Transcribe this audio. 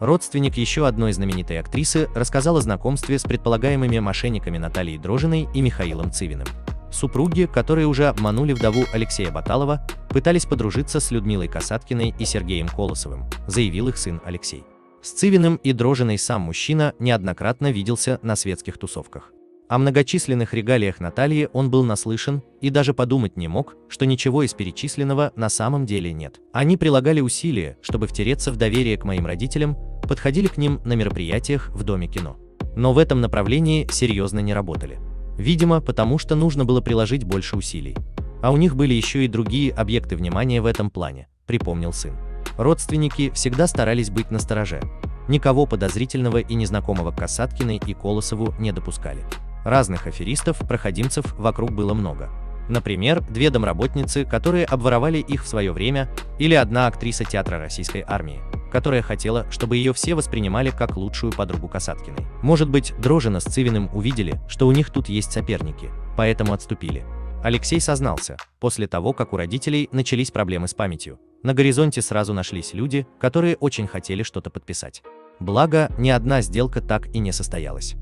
Родственник еще одной знаменитой актрисы рассказал о знакомстве с предполагаемыми мошенниками Натальей Дрожиной и Михаилом Цивиным. Супруги, которые уже обманули вдову Алексея Баталова, пытались подружиться с Людмилой Касаткиной и Сергеем Колосовым, заявил их сын Алексей. С Цивиным и Дрожиной сам мужчина неоднократно виделся на светских тусовках. О многочисленных регалиях Натальи он был наслышан и даже подумать не мог, что ничего из перечисленного на самом деле нет. Они прилагали усилия, чтобы втереться в доверие к моим родителям, подходили к ним на мероприятиях в Доме кино. Но в этом направлении серьезно не работали. Видимо, потому что нужно было приложить больше усилий. А у них были еще и другие объекты внимания в этом плане, припомнил сын. Родственники всегда старались быть настороже. Никого подозрительного и незнакомого к Касаткиной и Колосову не допускали. Разных аферистов, проходимцев вокруг было много. Например, две домработницы, которые обворовали их в свое время, или одна актриса театра российской армии, которая хотела, чтобы ее все воспринимали как лучшую подругу Касаткиной. Может быть, Дрожина с Цивиным увидели, что у них тут есть соперники, поэтому отступили. Алексей сознался, после того, как у родителей начались проблемы с памятью. На горизонте сразу нашлись люди, которые очень хотели что-то подписать. Благо, ни одна сделка так и не состоялась.